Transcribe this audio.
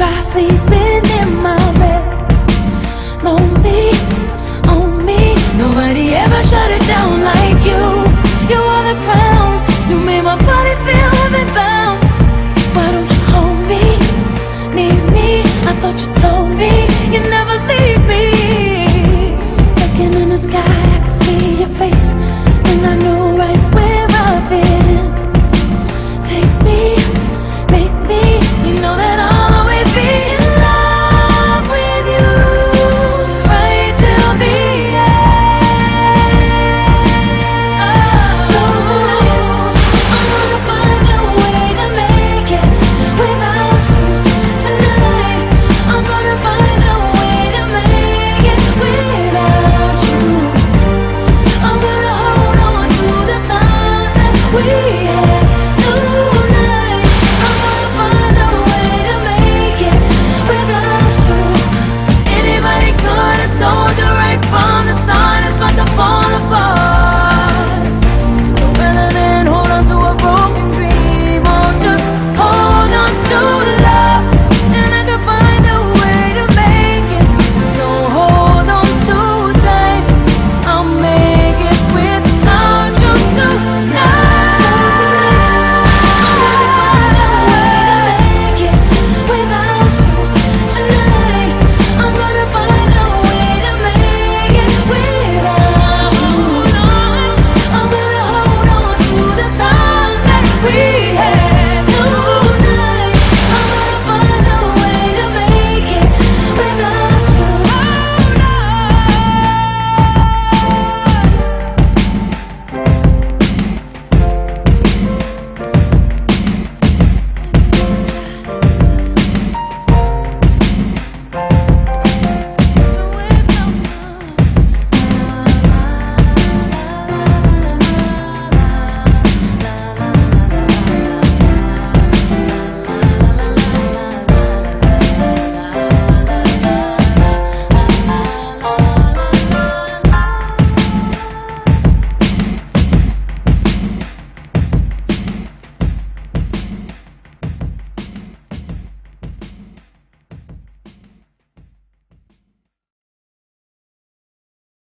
try sleeping.